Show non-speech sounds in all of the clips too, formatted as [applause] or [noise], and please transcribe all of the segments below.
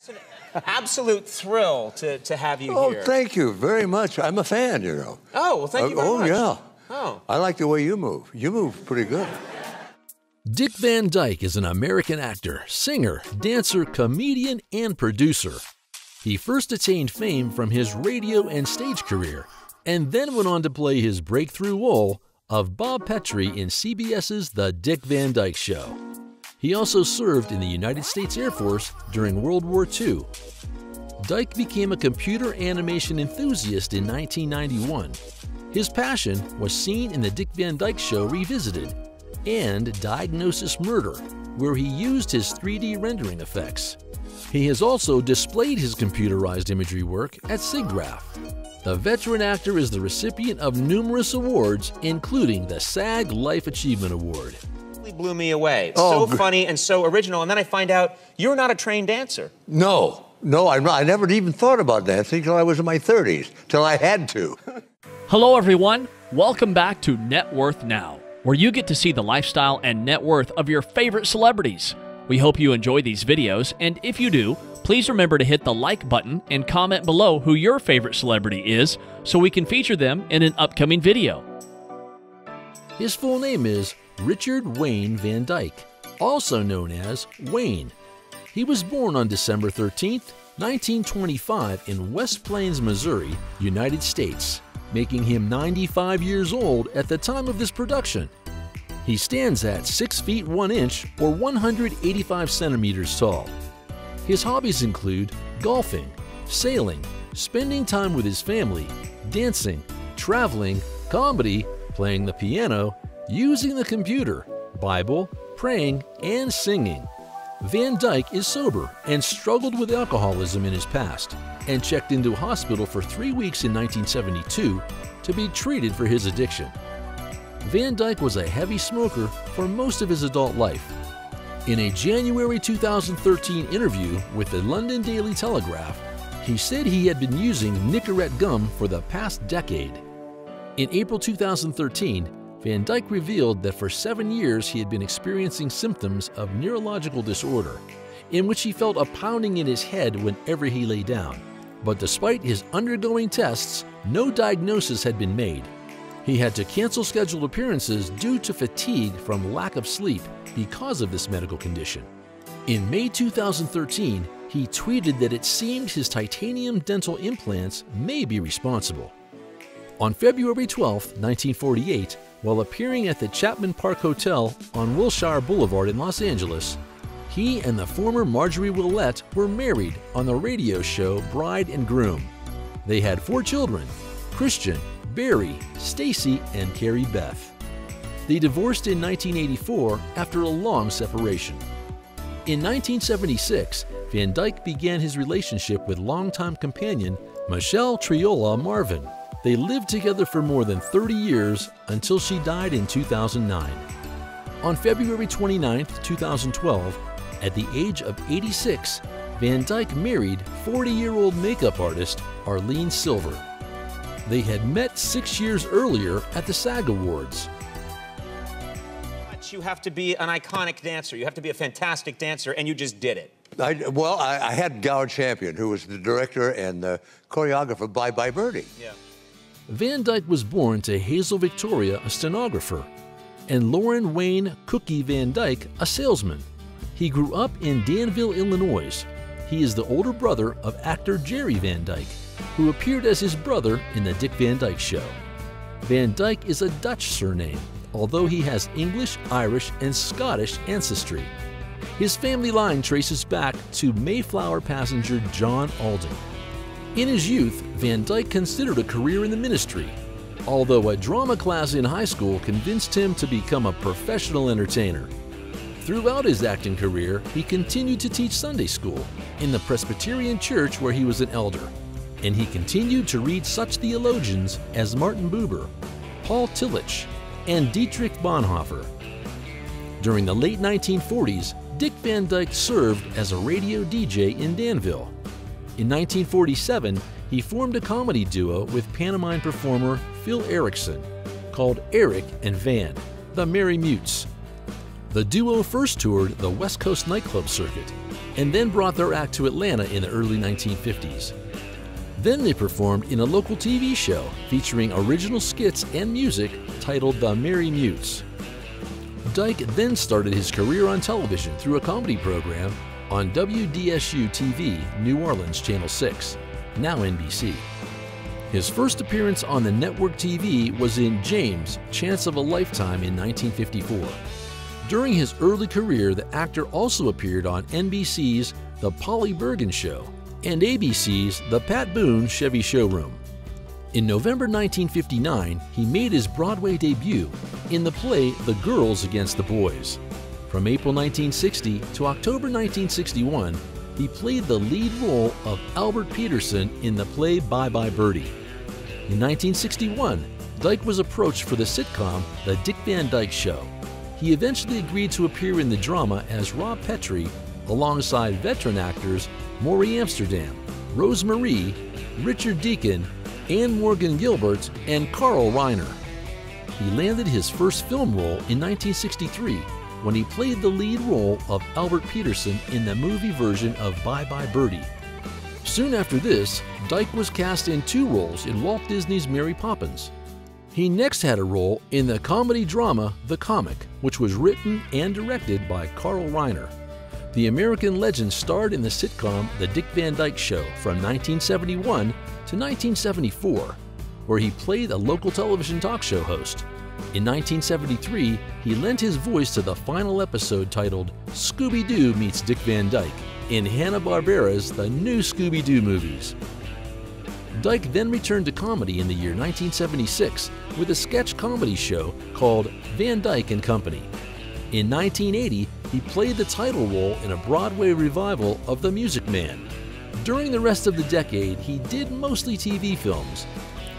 It's an absolute thrill to, to have you here. Oh, here. thank you very much. I'm a fan, you know. Oh, well, thank you uh, very much. oh, much. yeah. Oh. I like the way you move. You move pretty good. Dick Van Dyke is an American actor, singer, dancer, comedian, and producer. He first attained fame from his radio and stage career, and then went on to play his breakthrough role of Rob Petrie in CBS's The Dick Van Dyke Show. He also served in the United States Air Force during World War II. Dyke became a computer animation enthusiast in 1991. His passion was seen in The Dick Van Dyke Show Revisited and Diagnosis Murder, where he used his 3D rendering effects. He has also displayed his computerized imagery work at SIGGRAPH. The veteran actor is the recipient of numerous awards, including the SAG Life Achievement Award. Really blew me away. Oh, so gr- funny and so original. And then I find out you're not a trained dancer. No, no, I'm not. I never even thought about dancing till I was in my 30s, till I had to. [laughs] Hello, everyone. Welcome back to Net Worth Now, where you get to see the lifestyle and net worth of your favorite celebrities. We hope you enjoy these videos, and if you do, please remember to hit the like button and comment below who your favorite celebrity is so we can feature them in an upcoming video. His full name is Richard Wayne Van Dyke, also known as Wayne. He was born on December 13, 1925, in West Plains, Missouri, United States, making him 95 years old at the time of this production. He stands at 6 feet 1 inch or 185 centimeters tall. His hobbies include golfing, sailing, spending time with his family, dancing, traveling, comedy, playing the piano, using the computer, Bible, praying, and singing. Van Dyke is sober and struggled with alcoholism in his past and checked into a hospital for three weeks in 1972 to be treated for his addiction. Van Dyke was a heavy smoker for most of his adult life. In a January 2013 interview with the London Daily Telegraph, he said he had been using Nicorette gum for the past decade. In April 2013, Van Dyke revealed that for seven years he had been experiencing symptoms of neurological disorder, in which he felt a pounding in his head whenever he lay down. But despite his undergoing tests, no diagnosis had been made. He had to cancel scheduled appearances due to fatigue from lack of sleep because of this medical condition. In May 2013, he tweeted that it seemed his titanium dental implants may be responsible. On February 12, 1948, while appearing at the Chapman Park Hotel on Wilshire Boulevard in Los Angeles, he and the former Margerie Willett were married on the radio show Bride and Groom. They had four children Christian, Barry, Stacy, and Carrie Beth. They divorced in 1984 after a long separation. In 1976, Van Dyke began his relationship with longtime companion Michelle Triola Marvin. They lived together for more than 30 years until she died in 2009. On February 29, 2012, at the age of 86, Van Dyke married 40 year old makeup artist Arlene Silver. They had met six years earlier at the SAG Awards. You have to be an iconic dancer. You have to be a fantastic dancer, and you just did it. I, well, I, I had Gower Champion, who was the director and the choreographer by By Birdie. Yeah. Van Dyke was born to Hazel Victoria, a stenographer, and Loren Wayne Cookie Van Dyke, a salesman. He grew up in Danville, Illinois. He is the older brother of actor Jerry Van Dyke, who appeared as his brother in The Dick Van Dyke Show. Van Dyke is a Dutch surname, although he has English, Irish, and Scottish ancestry. His family line traces back to Mayflower passenger John Alden. In his youth, Van Dyke considered a career in the ministry, although a drama class in high school convinced him to become a professional entertainer. Throughout his acting career, he continued to teach Sunday school in the Presbyterian church where he was an elder, and he continued to read such theologians as Martin Buber, Paul Tillich, and Dietrich Bonhoeffer. During the late 1940s, Dick Van Dyke served as a radio DJ in Danville. In 1947, he formed a comedy duo with pantomime performer Phil Erickson called Eric and Van, the Merry Mutes. The duo first toured the West Coast nightclub circuit. and then brought their act to Atlanta in the early 1950s. Then they performed in a local TV show featuring original skits and music titled The Merry Mutes. Dyke then started his career on television through a comedy program on WDSU TV, New Orleans Channel 6, now NBC. His first appearance on the network TV was in James, Chance of a Lifetime in 1954. During his early career, the actor also appeared on NBC's The Polly Bergen Show and ABC's The Pat Boone Chevy Showroom. In November 1959, he made his Broadway debut in the play The Girls Against the Boys. From April 1960 to October 1961, he played the lead role of Albert Peterson in the play Bye Bye Birdie. In 1961, Dyke was approached for the sitcom The Dick Van Dyke Show. He eventually agreed to appear in the drama as Rob Petrie alongside veteran actors Morey Amsterdam, Rose Marie, Richard Deacon, Ann Morgan Guilbert, and Carl Reiner. He landed his first film role in 1963 when he played the lead role of Albert Peterson in the movie version of Bye Bye Birdie. Soon after this, Dyke was cast in two roles in Walt Disney's Mary Poppins. He next had a role in the comedy drama The Comic, which was written and directed by Carl Reiner. The American legend starred in the sitcom The Dick Van Dyke Show from 1971 to 1974, where he played a local television talk show host. In 1973, he lent his voice to the final episode titled Scooby Doo Meets Dick Van Dyke in Hanna-Barbera's The New Scooby-Doo Movies. Dyke then returned to comedy in the year 1976 with a sketch comedy show called Van Dyke and Company. In 1980, he played the title role in a Broadway revival of The Music Man. During the rest of the decade, he did mostly TV films.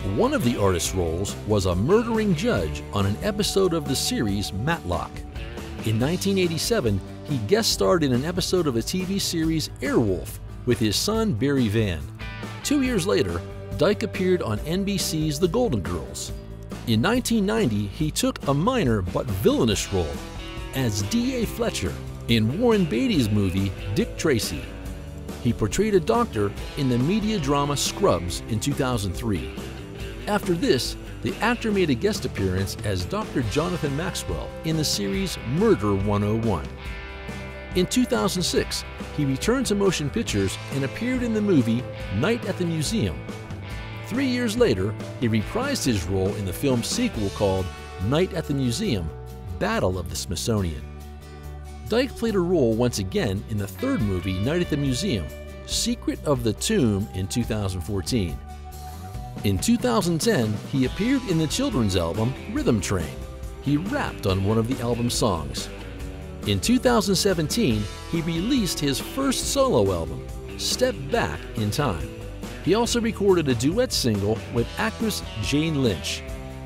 One of the artist's roles was a murdering judge on an episode of the series Matlock. In 1987, he guest starred in an episode of the TV series Airwolf with his son Barry Van. Two years later, Dyke appeared on NBC's The Golden Girls. In 1990, he took a minor but villainous role as D.A. Fletcher in Warren Beatty's movie Dick Tracy. He portrayed a doctor in the media drama Scrubs in 2003. After this, the actor made a guest appearance as Dr. Jonathan Maxwell in the series Murder 101. In 2006, he returned to motion pictures and appeared in the movie Night at the Museum. Three years later, he reprised his role in the film's sequel called Night at the Museum Battle of the Smithsonian. Dyke played a role once again in the third movie Night at the Museum Secret of the Tomb in 2014. In 2010, he appeared in the children's album Rhythm Train. He rapped on one of the album's songs. In 2017, he released his first solo album, Step Back in Time. He also recorded a duet single with actress Jane Lynch.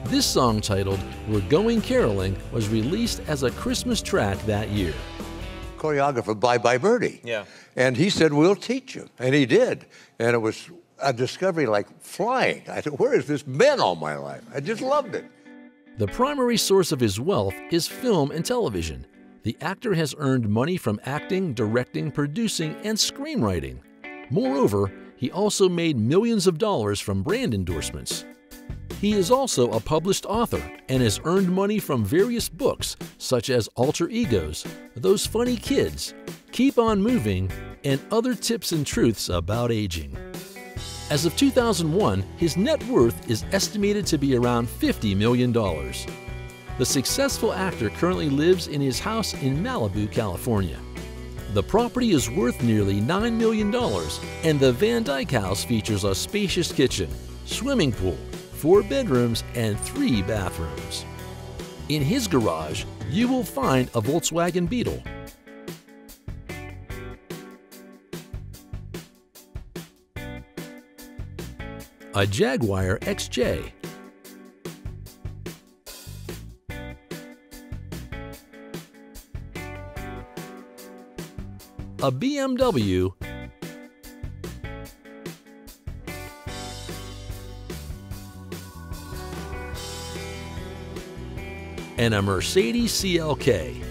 This song, titled We're Going Caroling, was released as a Christmas track that year. Choreographer Bye Bye Birdie. Yeah. And he said, We'll teach you. And he did. And it was a discovery like flying. I said, Where has this been all my life? I just loved it. The primary source of his wealth is film and television. The actor has earned money from acting, directing, producing, and screenwriting. Moreover, he also made millions of dollars from brand endorsements. He is also a published author and has earned money from various books such as Altar Egos, Those Funny Kids, Keep On Moving, and other tips and truths about aging. As of 2001, his net worth is estimated to be around $50 million. The successful actor currently lives in his house in Malibu, California. The property is worth nearly $9 million, and the Van Dyke house features a spacious kitchen, swimming pool, four bedrooms, and three bathrooms. In his garage, you will find a Volkswagen Beetle, a Jaguar XJ, a BMW, and a Mercedes CLK.